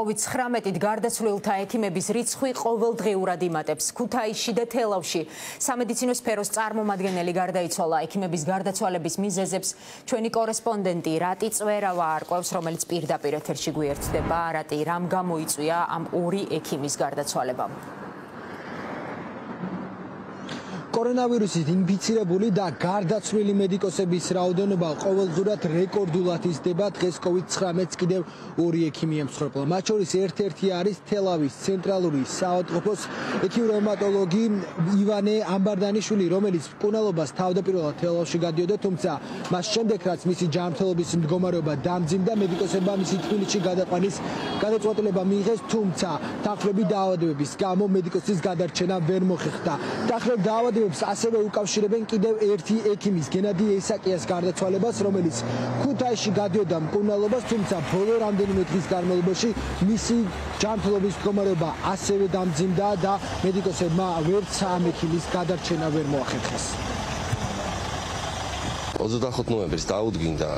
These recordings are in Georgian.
COVID-19-ით გარდაცვლილთა ექიმების რიცხვი ყოველდღიურად იმატებს. ქუთაისში და თელავში სამედიცინო სფეროს წარმომადგენელი გარდაიცვალა. ექიმების გარდაცვალების მიზეზებს ჩვენი კორესპონდენტი რატი წვერავა არკვევს, რომელიც პირდაპირ ეთერში გვიერთდება. რატი, რამ გამოიწვია ამ ორი ექიმის გარდაცვალება? კორონავირუსით ინფიცირებული და გარდაცვლილი მედიკოსების რაოდენობა ყოველდღურად რეკორდულად იზრდება. დღეს COVID-19-ს კიდევ ორი ექიმი ემსხვერპლა. მათ შორის ერთ-ერთი არის თელავის ცენტრალური საავადმყოფოს ექიურომატოლოგი ივანე ამბარდანიშვილი, რომელიც კუნალობას თავდაპირველად თელავში გადიოდა, თუმცა მას შემდეგ რაც მისი ჯანმრთელობის მდგომარეობა დამძიმდა, მედიკოსებმა მისი თბილისში გადაყვანის გადაწყვეტილება მიიღეს, თუმცა თანხლები დაავადებების გამო მედიკოსის გადარჩენა ვერ მოხერხდა. თანხლებ დაავადებების ფაქტებს ასევე უკავშირებენ კიდევ ერთი ექიმის გენადი ესაკიას გარდაცვალებას, რომელიც ქუთაისში გადიოდა მკურნალობას, თუმცა ბოლო რამდენიმე დღის განმავლობაში მისი ჯანმრთელობის მდგომარეობა ასევე დამძიმდა და მედიკოსებმა ვერც ამ ექიმის გადარჩენა ვერ მოახერხეს. 25 ნოემბერს დაუდგინდა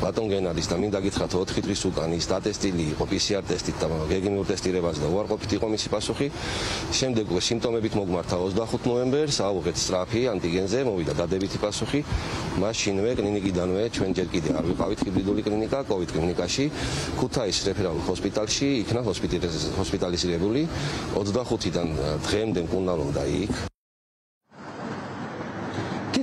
ბატონ გენადის და მინდა გითხრათ 4 დღის უკან ის დატესტილი იყო PCR ტესტით და გეგმიურ ტესტირებას და უარყოფით იყო მისი პასუხი. შემდეგ უკვე სიმპტომებით მოგმართა 25 ნოემბერს, აუღეთ სტრაფი ანტიგენზე, მოვიდა დადებითი პასუხი. მაშინვე კლინიკიდანვე ჩვენ ჯერ კიდე არ ვიყავით ჰიბრიდული კლინიკა, COVID კლინიკაში, ქუთაის რეფერალურ ჰოსპიტალში, იქნა ჰოსპიტალიზირებული 25-დან დღემდე მკურნალობდა იქ.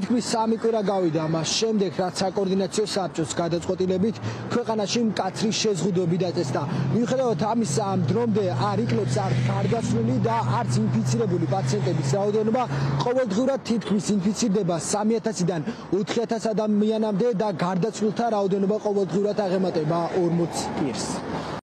თითქმის სამი კვირა გავიდა. მას შემდეგ რაც საკოორდინაციო საბჭოს გადაწყვეტილებით ქვეყანაში მკაცრი შეზღუდვები დაწესდა. მიუხედავად ამისა ამ დრომდე არ იკლებს არ გარდაცვლილი და არც ინფიცირებული პაციენტების რაოდენობა ყოველდღურად თითქმის ინფიცირდება 3000-დან 4000 ადამიანამდე და გარდაცვლილთა რაოდენობა ყოველდღურად აღემატება 40 პირს